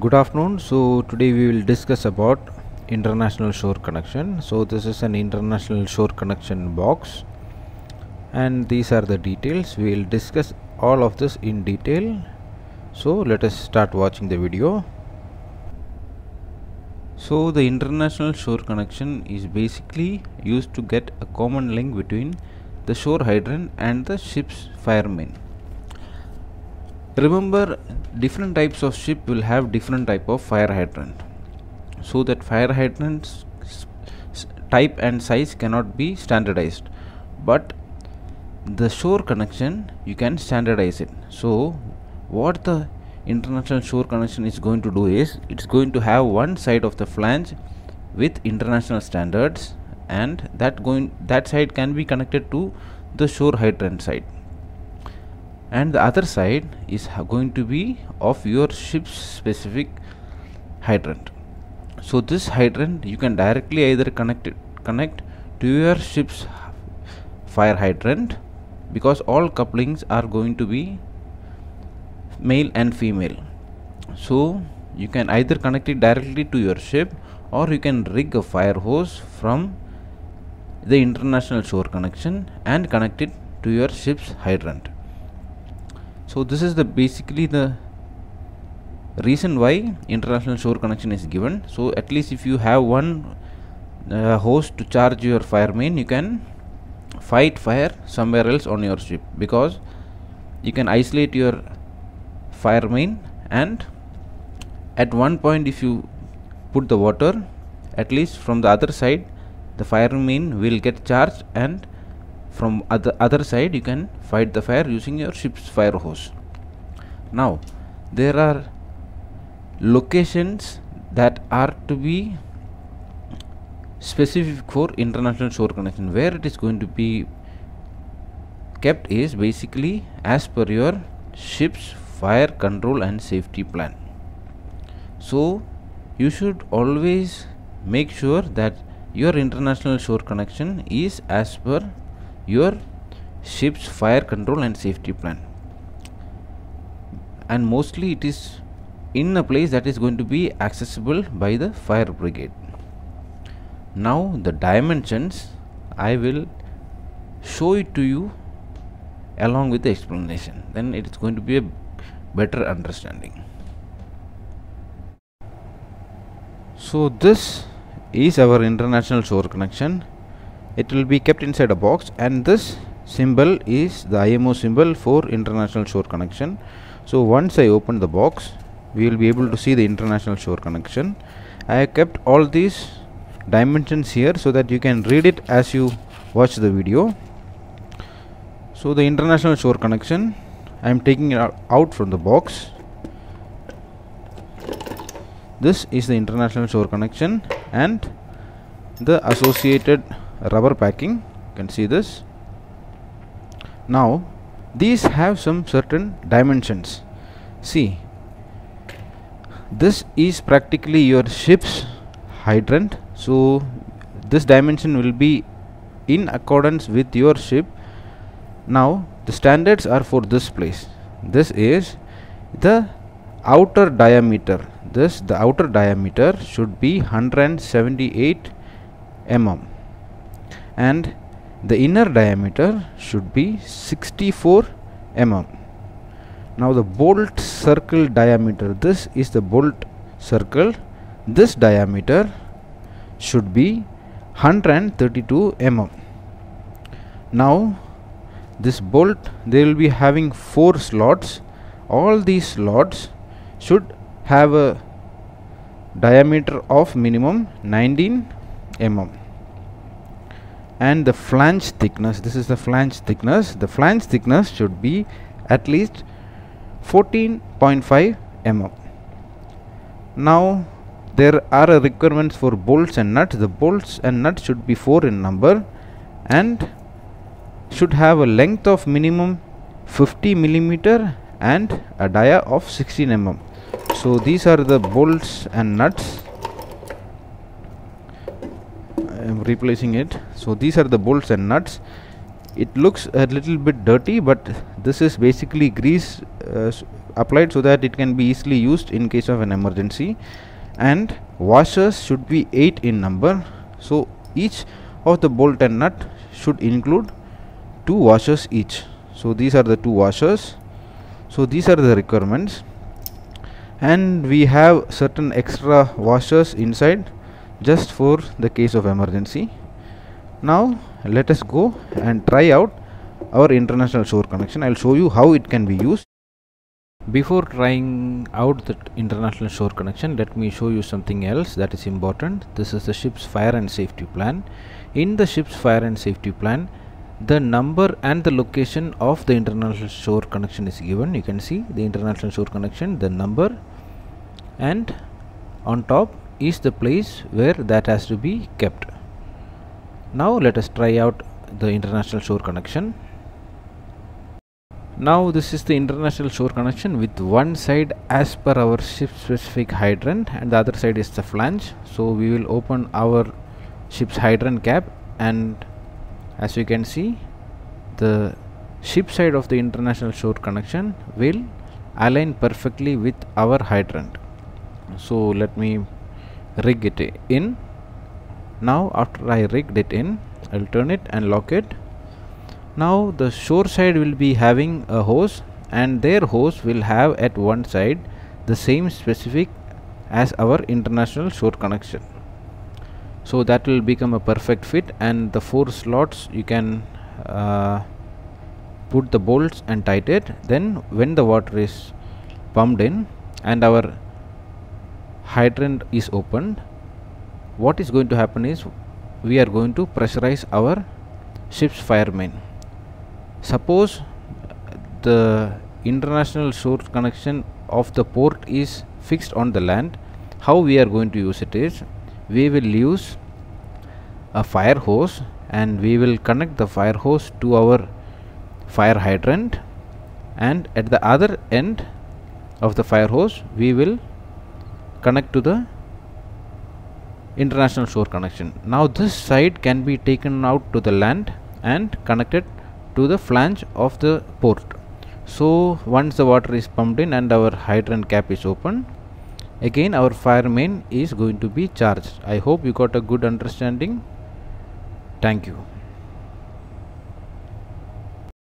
good afternoon. So today we will discuss about international shore connection. So this is an international shore connection box. And these are the details. We will discuss all of this in detail. So let us start watching the video. So the international shore connection is basically used to get a common link between the shore hydrant and the ship's fire main remember different types of ship will have different type of fire hydrant. So that fire hydrants type and size cannot be standardized. But the shore connection you can standardize it. So what the international shore connection is going to do is it's going to have one side of the flange with international standards and that going that side can be connected to the shore hydrant side and the other side is going to be of your ship's specific hydrant. So this hydrant you can directly either connect it connect to your ship's fire hydrant because all couplings are going to be male and female. So you can either connect it directly to your ship or you can rig a fire hose from the international shore connection and connect it to your ship's hydrant so this is the basically the reason why international shore connection is given. So at least if you have one uh, hose to charge your fire main you can fight fire somewhere else on your ship because you can isolate your fire main and at one point if you put the water at least from the other side the fire main will get charged and from other other side you can fight the fire using your ship's fire hose. Now there are locations that are to be specific for international shore connection. Where it is going to be kept is basically as per your ship's fire control and safety plan. So you should always make sure that your international shore connection is as per your ship's fire control and safety plan. And mostly it is in a place that is going to be accessible by the fire brigade. Now the dimensions i will show it to you along with the explanation. Then it is going to be a better understanding. So this is our international shore connection it will be kept inside a box and this symbol is the IMO symbol for international shore connection. So once I open the box we will be able to see the international shore connection. I have kept all these dimensions here so that you can read it as you watch the video. So the international shore connection I am taking it out from the box. This is the international shore connection and the associated rubber packing. You can see this. Now these have some certain dimensions. See this is practically your ship's hydrant. So this dimension will be in accordance with your ship. Now the standards are for this place. This is the outer diameter. This the outer diameter should be 178 mm and the inner diameter should be 64 mm. Now the bolt circle diameter this is the bolt circle. This diameter should be 132 mm. Now this bolt they will be having four slots. All these slots should have a diameter of minimum 19 mm and the flange thickness this is the flange thickness the flange thickness should be at least 14.5 mm now there are requirements for bolts and nuts. The bolts and nuts should be 4 in number and should have a length of minimum 50 millimeter and a dia of 16 mm so these are the bolts and nuts I am replacing it. So these are the bolts and nuts. It looks a little bit dirty but this is basically grease uh, applied so that it can be easily used in case of an emergency. And washers should be 8 in number. So each of the bolt and nut should include two washers each. So these are the two washers. So these are the requirements. And we have certain extra washers inside just for the case of emergency. Now let us go and try out our international shore connection. I'll show you how it can be used. Before trying out the international shore connection let me show you something else that is important. This is the ship's fire and safety plan. In the ship's fire and safety plan the number and the location of the international shore connection is given. You can see the international shore connection the number and on top is the place where that has to be kept. Now let us try out the international shore connection. Now this is the international shore connection with one side as per our ship specific hydrant and the other side is the flange. So we will open our ship's hydrant cap and as you can see the ship side of the international shore connection will align perfectly with our hydrant. So let me rig it in. Now after I rigged it in I'll turn it and lock it. Now the shore side will be having a hose and their hose will have at one side the same specific as our international shore connection. So that will become a perfect fit and the four slots you can uh, put the bolts and tight it. Then when the water is pumped in and our hydrant is opened what is going to happen is we are going to pressurize our ship's fire main suppose the international shore connection of the port is fixed on the land. How we are going to use it is we will use a fire hose and we will connect the fire hose to our fire hydrant. And at the other end of the fire hose we will connect to the international shore connection. Now this side can be taken out to the land and connected to the flange of the port. So once the water is pumped in and our hydrant cap is open again our fire main is going to be charged. I hope you got a good understanding. Thank you